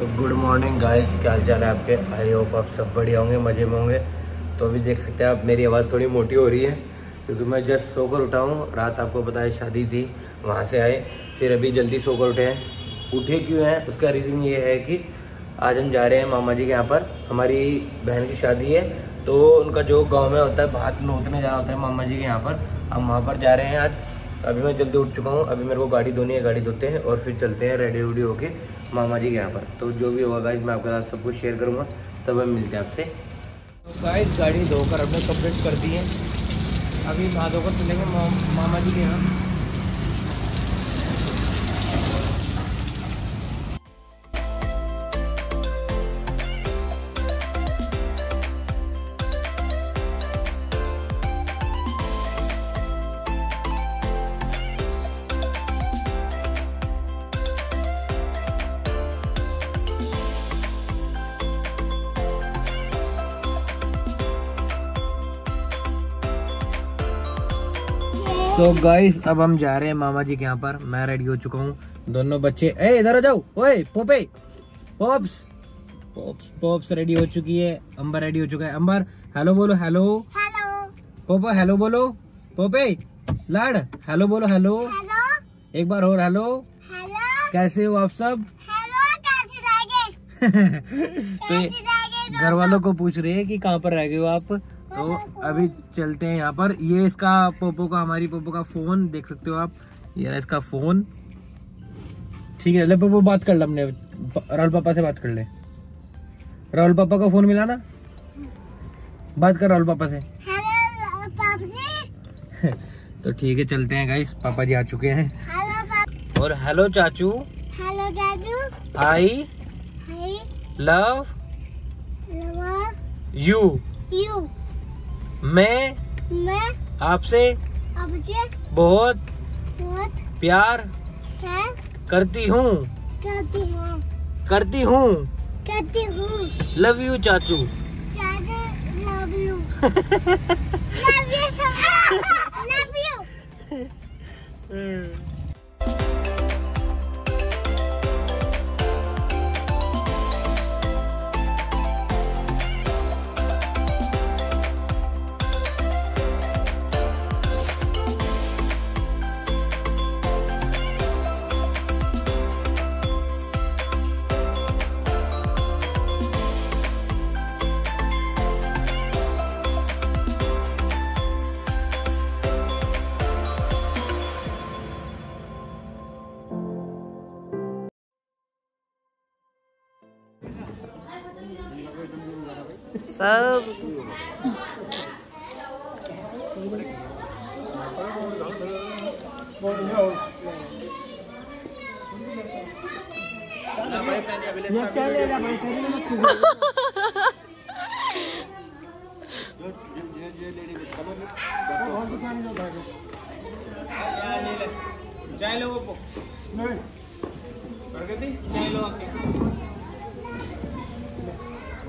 तो good morning guys क्या हाल चाल है आपके? आई होप आप सब बढ़िया होंगे, मज़े में होंगे। तो अभी देख सकते हैं आप, मेरी आवाज़ थोड़ी मोटी हो रही है, क्योंकि मैं जस्ट सोकर उठा हूँ। रात आपको पता है, शादी थी, वहाँ से आए। फिर अभी जल्दी सोकर उठे हैं। उठे क्यों हैं? तो उसका रीज़न ये है कि आज हम जा रहे हैं मामा जी के यहाँ पर। हमारी बहन की शादी है तो उनका जो गाँव में होता है, भात नोतने जाना होता है मामा जी के यहाँ पर। हम वहाँ पर जा रहे हैं आज। अभी मैं जल्दी उठ चुका हूँ, अभी मेरे को गाड़ी धोनी है, गाड़ी धोते हैं और फिर चलते हैं रेडी वेडी होके मामा जी के यहाँ पर। तो जो भी होगा गाइज़ मैं आपके साथ सब कुछ शेयर करूँगा, तब हम मिलते हैं आपसे। तो गाइज़ गाड़ी धोकर अपने कंप्लीट कर दी है। अभी नहा धोकर चलेंगे मामा जी के यहाँ। तो गाइस अब हम जा रहे हैं मामा जी के यहाँ पर। मैं रेडी हो चुका हूँ। दोनों बच्चे ए इधर आ जाओ। ओए पोपे पॉप्स पॉप्स पॉप्स रेडी हो चुकी है। अंबर रेडी हो चुका है। अंबर हेलो बोलो हेलो हेलो पोपो हेलो बोलो। पोपे लाड हेलो बोलो हेलो एक बार और हेलो कैसे हो आप सब? हेलो कैसे रह तो घर वालों को पूछ रहे हैं कि कहाँ पर रह गए हो आप? तो अभी चलते हैं यहाँ पर। ये इसका पोपो का हमारी पोपो का फ़ोन देख सकते हो आप। ये रहा इसका फ़ोन। ठीक है ले पोपो बात कर ले अपने राहुल पापा से बात कर ले। राहुल पापा का फ़ोन मिला ना? बात कर राहुल पापा से। तो ठीक है चलते हैं गाइस पापा जी आ चुके हैं। और हेलो चाचू। हेलो चाचू I love love you you मैं मैं आपसे आपसे बहुत बहुत प्यार है करती हूँ। करती हूँ। करती हूँ। करती हूँ। लव यू चाचू। चाचू love you love you sớm चाय लो प्रगति चाय लो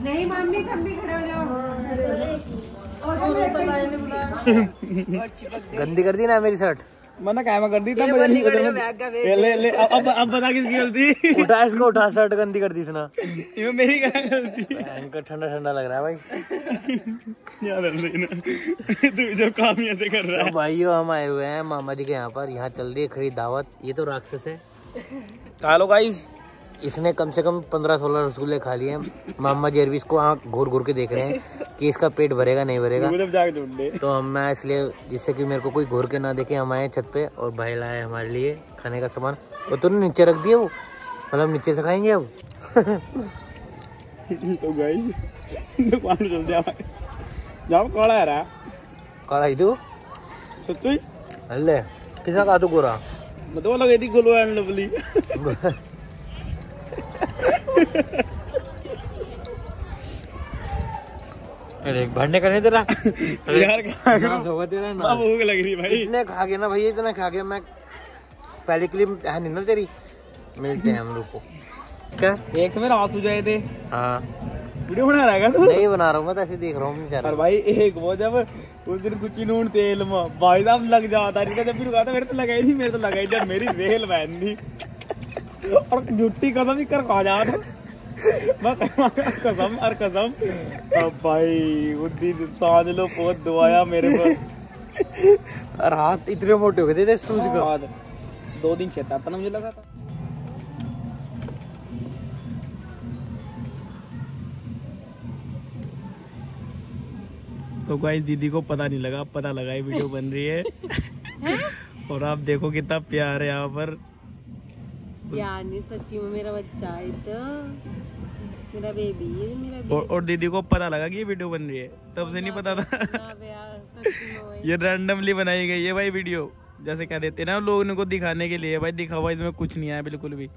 नहीं मम्मी तुम भी खड़े हो जाओ। गंदी कर दी ना मेरी शर्ट? मना कायमा कर दी तब मुझे नहीं ले ले ले अब अब बता किसकी गलती? उठा इसको उठा शर्ट गंदी कर दी इसने। ये मेरी क्या गलती? इनका ठंडा ठंडा लग रहा है भाई। याद रख लेना तू जो काम ऐसे कर रहा तो भाइयों हम आए हुए हैं मामा जी के यहाँ पर। यहाँ चल रही है खड़ी दावत। ये तो राक्षस है। है हेलो गाइस इसने कम से कम पंद्रह सोलह रसगुल्ले खा लिए मामा जी अरबी इसको आँख घूर घूर के देख रहे हैं कि इसका पेट भरेगा नहीं भरेगा। तो हम मैं इसलिए जिससे कि मेरे को कोई घूर के ना देखे हम आए छत पे और भाई लाए हमारे लिए खाने का सामान। और तुमने नीचे रख दिया वो? मतलब नीचे से खाएँगे अब? तो गई। तो कड़ा ही तू सच्ची? अल्ले किसा का तू गोरा मतलब तो लगे थी गोलवान लवली। अरे भरने का नहीं तेरा? यार होगा तेरा ना। भूख लग रही भाई। इतने खा गए ना भैया इतना खा गया मैं पहली क्लिप है नहीं ना तेरी? मिलते हैं हम लोग को। क्या? एक तो मेरा आँसू जाए थे। हाँ। वीडियो बना रहा तू? नहीं बना रहा हूँ मैं तो ऐसे देख रहा हूँ। और भाई एक वो जब उस दिन कुछ नून तेल में भाई साहब लग जाता नहीं जब फिर कहा था मेरे तो लगा ही नहीं मेरे तो लगा ही जब मेरी रेल बहन थी। और झुट्टी कसम ही कर खा जा कसम और कसम। अब भाई उस दिन साँझ लो पोत दुआया मेरे पर। और हाथ इतने मोटे हो गए थे सूझ का बाद दो दिन चेता था मुझे लगा था। तो गाइस दीदी को पता नहीं लगा पता लगा ये वीडियो बन रही है। और आप देखो कितना प्यार है यहाँ पर। यार सच्ची में मेरा बच्चा है तो। मेरा बेबी है मेरा और, और दीदी को पता लगा कि ये वीडियो बन रही है। तब से नहीं पता था। बेबी में वही ये रैंडमली बनाई गई है भाई वीडियो जैसे क्या देते ना लोगों को दिखाने के लिए भाई दिखावा इसमें कुछ नहीं आया बिल्कुल भी।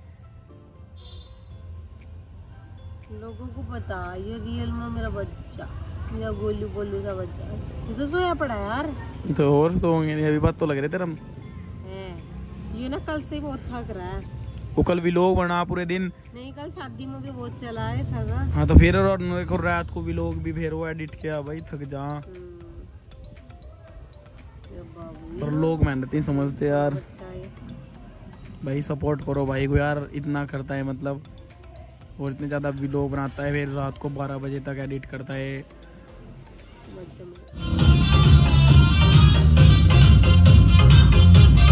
लोगों को पता ये रियल में मेरा बच्चा मेरा गोलू बोलू सा बच्चा ये तो सोया पड़ा यार। तो और सोएँगे नहीं अभी बात तो लग रहे तेरा है। ये ना कल से बहुत थक रहा है। वो कल व्लॉग बना पूरे दिन। नहीं कल शादी में भी बहुत चला है थका। हाँ तो फिर और देखो रात को व्लॉग भी फिर वो एडिट किया भाई थक जा। हम्म। पर लोग मेहनत नहीं समझते यार। भाई सपोर्ट करो भाई को यार इतना करता है मतलब। और इतने ज़्यादा व्लॉग बनाता है फिर रात को 12 बजे तक एडिट करता है।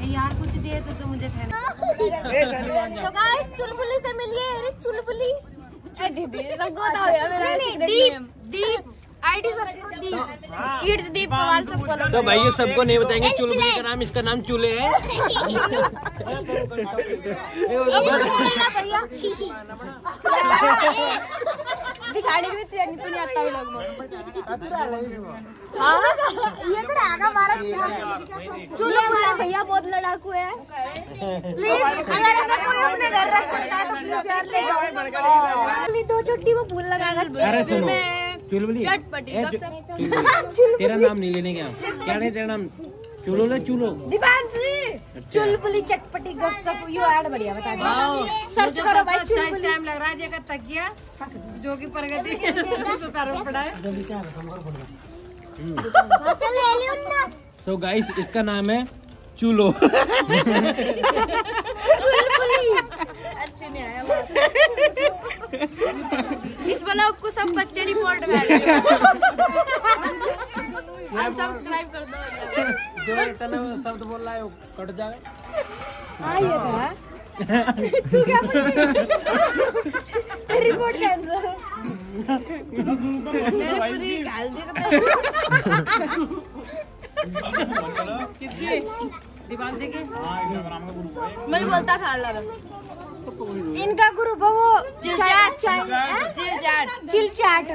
यार कुछ दे तो, तो मुझे सो गाइस चुलबुली से मिलिए अरे चुलबुली। सब तो भाई ये सबको नहीं बताएँगे चुलबुली का नाम इसका नाम चूल्हे है। भैया। दिखाने के लिए तैयारी तो नहीं आता लोग हाँ? ये तो रहेगा हमारा चूल्हे हमारे भैया बहुत लड़ाकू है। प्लीज़ अगर हमें कोई अपने घर रख सकता है तो प्लीज़ यार ले जाओ। दो चोटी वो फूल लगाएगा चुलबुली। तेरा नाम नहीं लेने क्या क्या नहीं तेरा नाम? चूलो ना चूलो। दीपांशी चुलबुली चटपटी गपशप यू ऐड बढ़िया बता दो। सर्च करो भाई चुलबुली। टाइम लग रहा है जगह तक गया। जो की प्रगति तो पैरों पड़ा है। तो ले लियो ना। तो गाइस इसका नाम है चूलो। चुलबुली। आया इस ब्लॉग को सब बच्चे रिपोर्ट में अनसब्सक्राइब कर दो। जो इतना शब्द बोल रहा है वो कट जाए। हाँ ये था तू क्या रिपोर्ट कैंसिल मेरे पूरी गाल दी किसकी? दीपांशी की। मैं बोलता था लगा इनका ग्रुप है? वो chat chill chat chill chat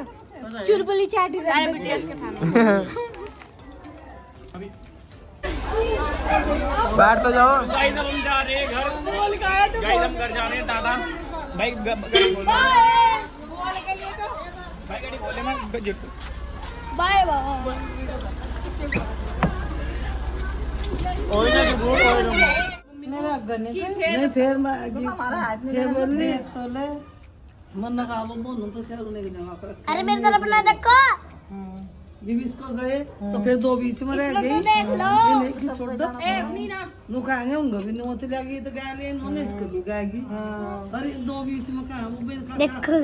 चुलबुली चैट के बैठ तो जाओ। गाइस हम जा रहे हैं घर। गाइस हम घर जा रहे हैं टाटा भाई गाड़ी खोल भाई गाड़ी खोले मैं बाय बाय। ओए अरे मेरे तरफ़ ना देखो। जब इसको गए तो फिर दो बीच में रह गई। देख लो। ये नहीं कि छोड़ दो नु। कहेंगे उनका भी नोत लगी तो गा ले इन्होंने इसको भी गाएगी अरे दो बीच में कहा वो भी देखो।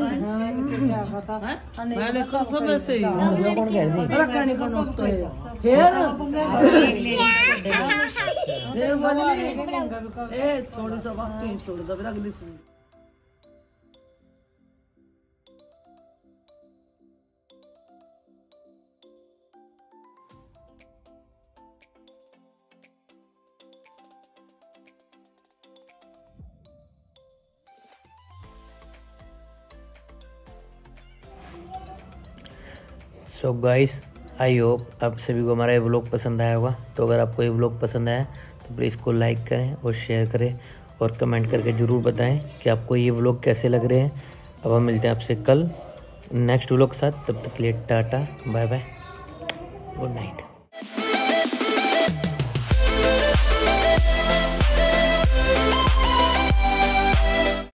मैं देखो सब ऐसे ही। रखने को नोट तो है। फिर फिर बोले ए छोड़ दो बात नहीं छोड़ दो फिर अगली सुन सो गाइस आई होप आप सभी को हमारा ये व्लॉग पसंद आया होगा। तो अगर आपको ये व्लॉग पसंद आया तो प्लीज़ इसको लाइक करें और शेयर करें और कमेंट करके ज़रूर बताएँ कि आपको ये व्लॉग कैसे लग रहे हैं। अब हम मिलते हैं आपसे कल नेक्स्ट व्लॉग के साथ। तब तक के लिए tata bye bye good night